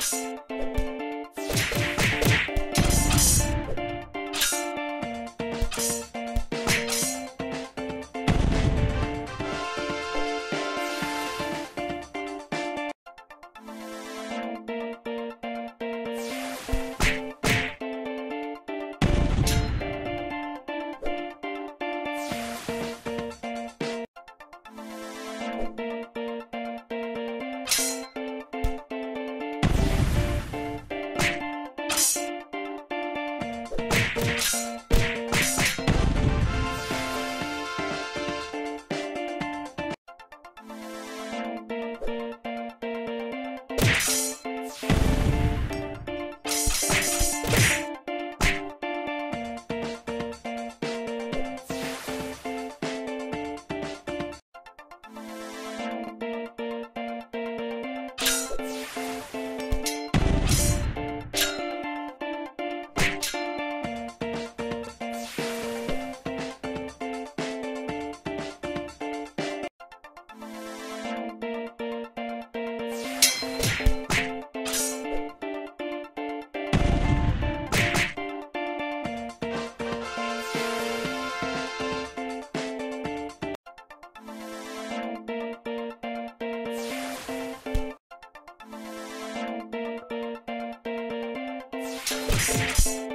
です。Thanks.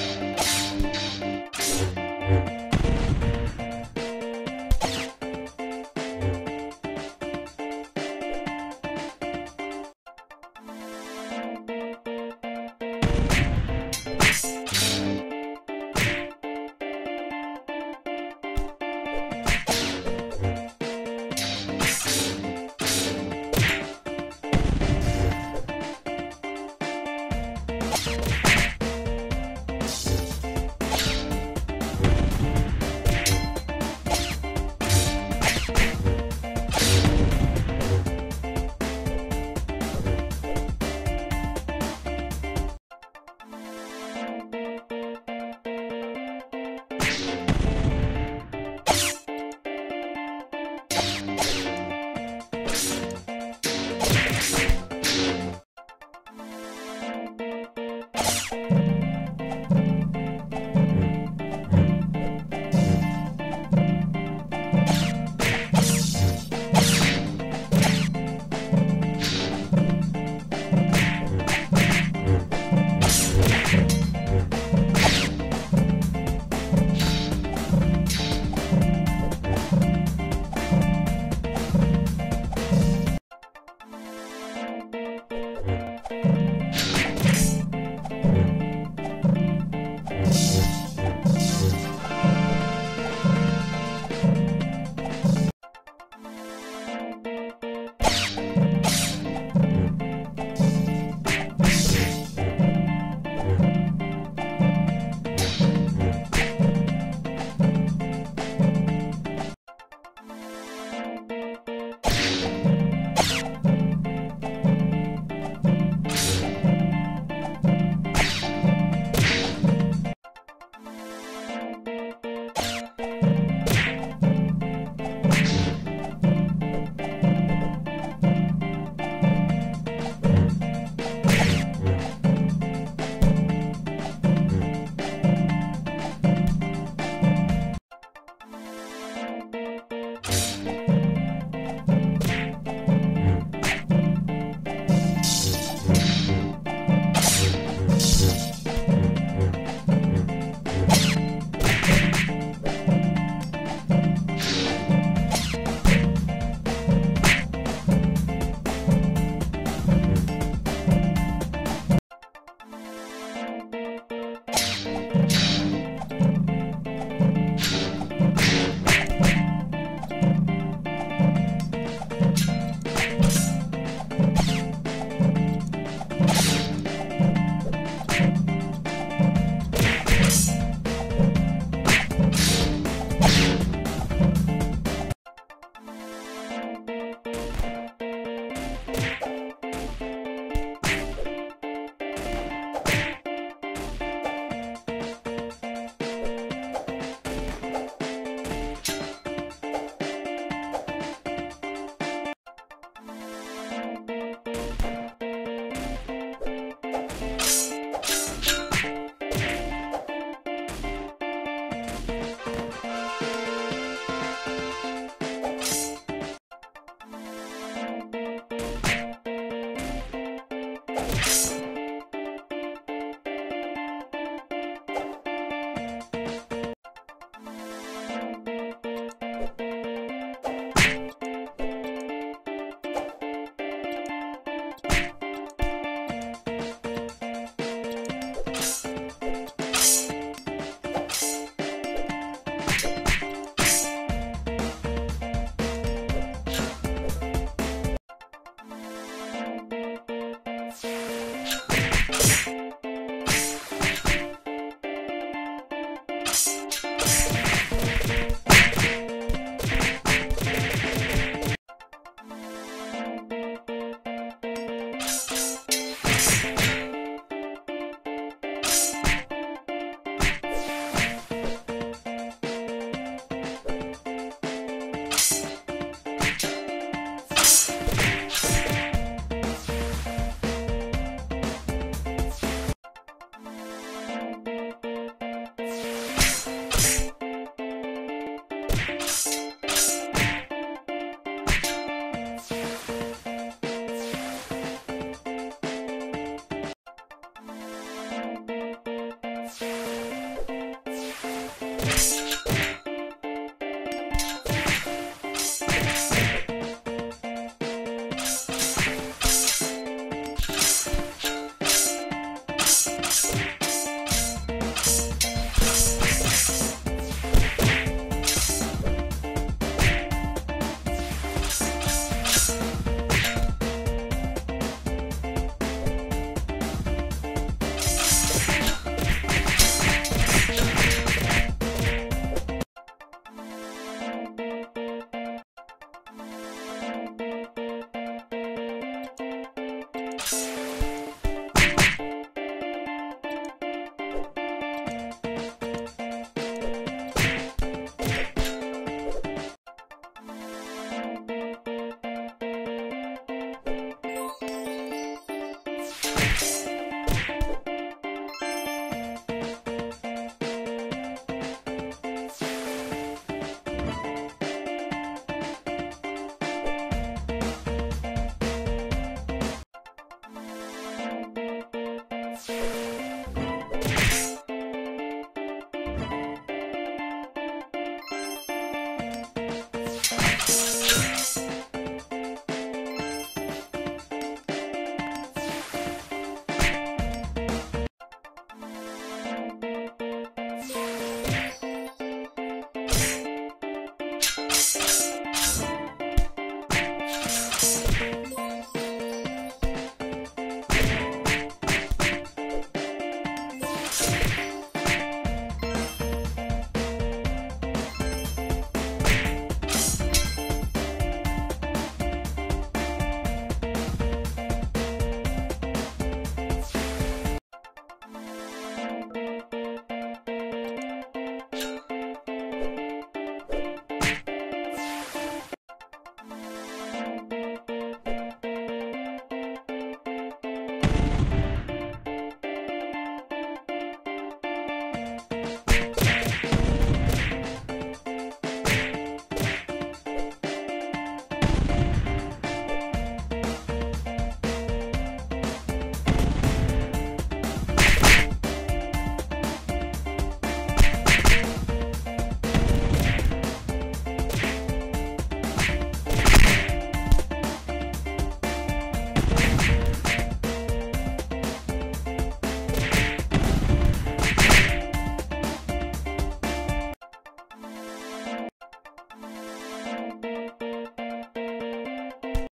Thank you.